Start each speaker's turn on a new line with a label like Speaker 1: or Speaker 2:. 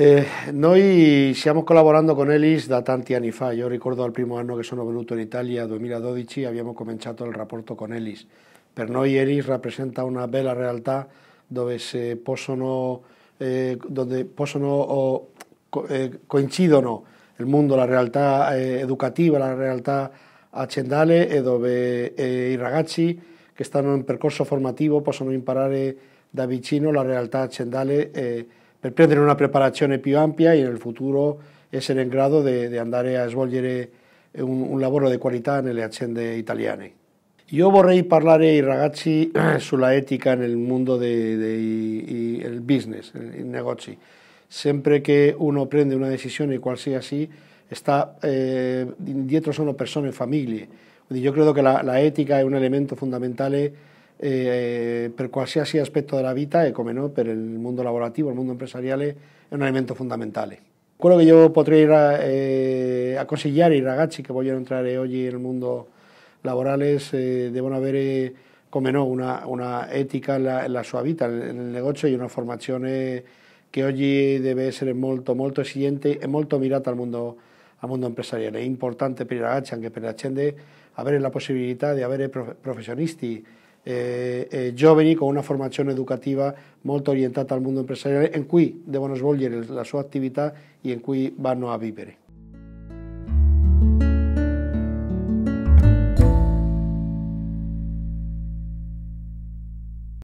Speaker 1: Eh, noi stiamo collaborando con Elis da tanti anni fa, io ricordo al primo anno che sono venuto in Italia, 2012, abbiamo cominciato il rapporto con Elis. Per noi Elis rappresenta una bella realtà dove, possono, eh, dove possono, oh, eh, coincidono il mondo, la realtà eh, educativa, la realtà aziendale e dove eh, i ragazzi che stanno in percorso formativo possono imparare da vicino la realtà aziendale eh, per una preparazione più ampia e nel futuro essere in grado di andare a svolgere un, un, lavoro di qualità nelle aziende italiane. Io vorrei parlare ai ragazzi sulla etica nel mondo del business, nei negozi. Sempre che uno prende una decisione qualsiasi, sta, eh, dietro sono persone famiglie. Quindi io credo che la, la etica è un elemento fondamentale eh, per qualsiasi aspetto della vita e come no per il mondo lavorativo, il mondo empresariale è un elemento fondamentale. Quello che io potrei eh, consigliare ai ragazzi che vogliono entrare oggi nel mondo lavorale eh, devono avere come no, una, una etica nella sua vita, nel negozio e una formazione che oggi deve essere molto, molto esigente e molto mirata al mondo, al mondo empresariale. È importante per i ragazzi, anche per le aziende, avere la possibilità di avere professionisti eh, eh, giovani con una formazione educativa molto orientata al mondo empresariale in cui devono svolgere la sua attività e in cui vanno a vivere.